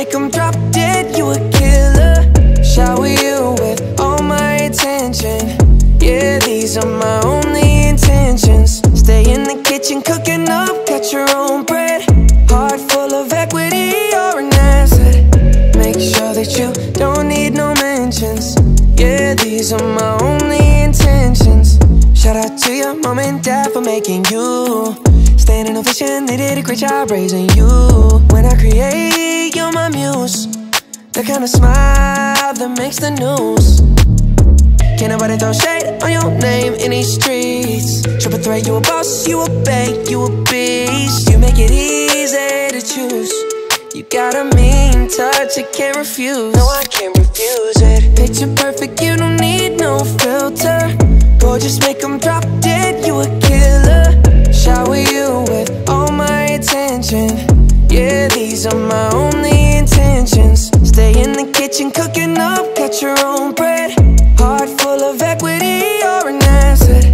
Make them drop dead, you a killer? Shower you with all my attention. Yeah, these are my only intentions. Stay in the kitchen cooking up, cut your own bread. Heart full of equity, you're an asset. Make sure that you don't need no mentions. Yeah, these are my only intentions. Shout out to your mom and dad for making you child raising you. When I create, you're my muse. The kind of smile that makes the news. Can't nobody throw shade on your name in these streets. Triple threat, you a boss, you a bank, you a beast. You make it easy to choose. You got a mean touch, I can't refuse. No, I can't refuse it. Picture perfect, you don't need no filter. Gorgeous, make them drop dead, your own bread. Heart full of equity, you're an asset.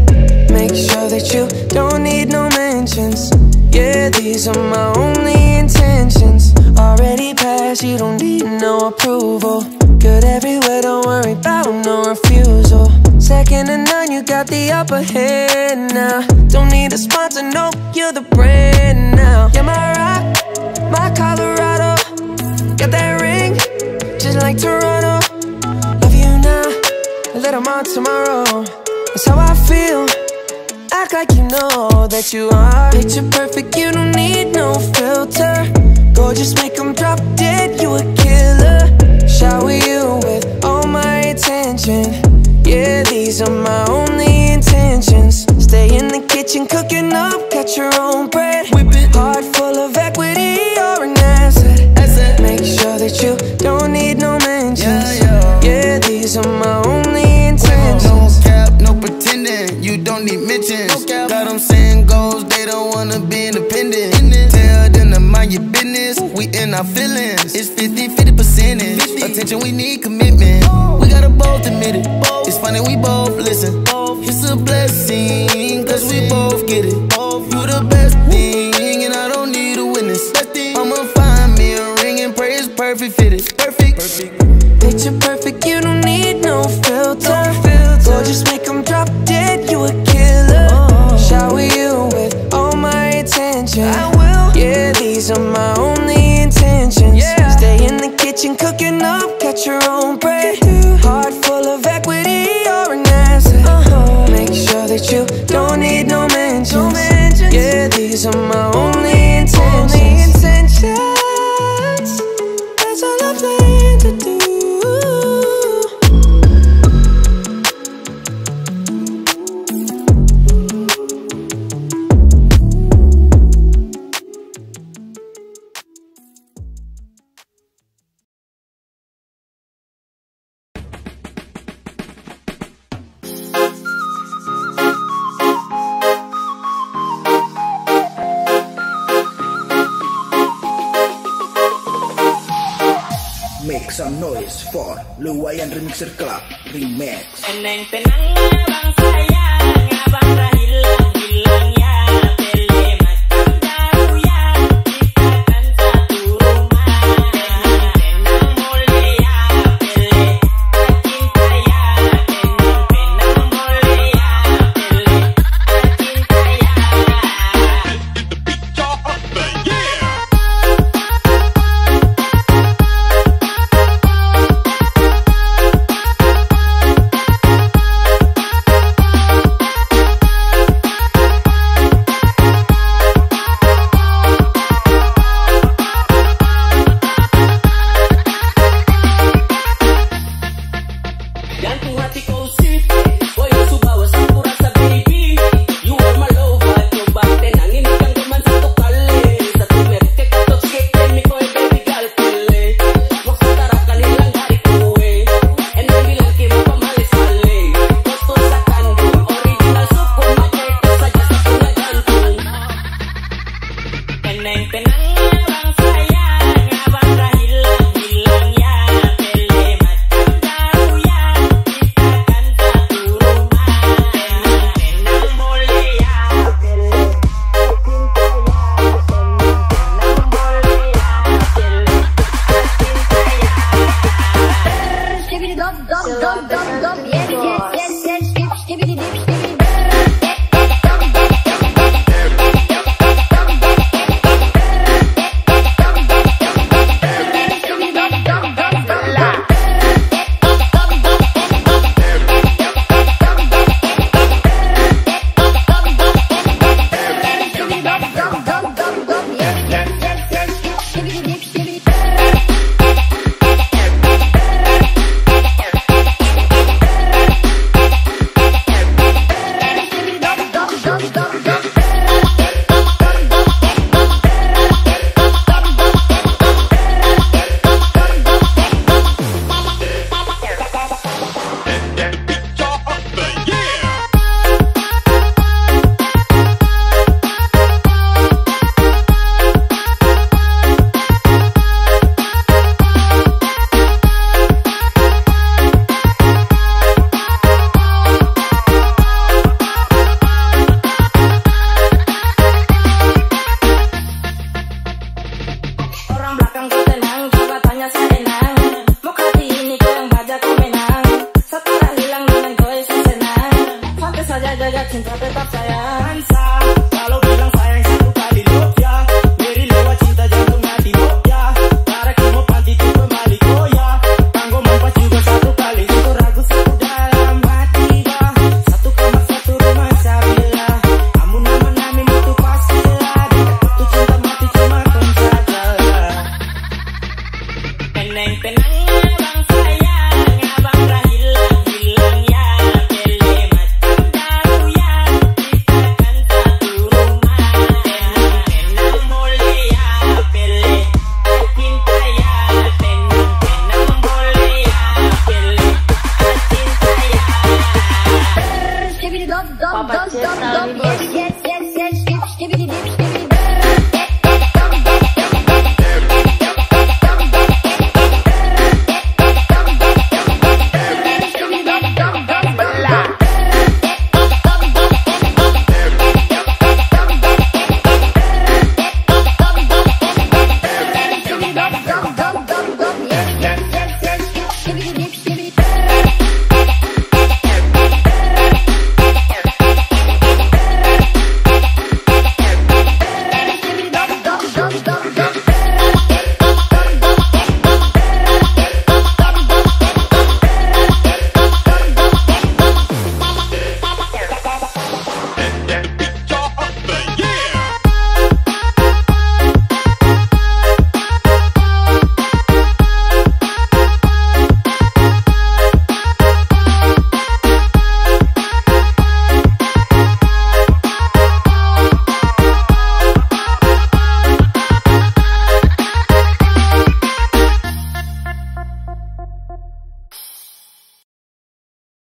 Make sure that you don't need no mentions. Yeah, these are my only intentions. Already passed, you don't need no approval. Good everywhere, don't worry about no refusal. Second to none, you got the upper hand now. Don't need a sponsor, no, you're the brand now. You're my rock, my Colorado. Got that ring, just like Toronto. More tomorrow. That's how I feel. Act like you know that you are Picture perfect, you don't need no filter Gorgeous, make them drop dead, you a killer Shower you with all my attention Yeah, these are my only don't. Got them saying goals, they don't wanna be independent. Tell them to mind your business, we in our feelings. It's 50 50 percentage. Attention, we need commitment. We gotta both admit it. It's funny, we both listen. It's a blessing, cause we both get it. Attention. I will. Yeah, these are my only intentions. Stay in the kitchen, cooking up, cut your own bread. Heart Make some noise for Luwayan Remixer Club Remix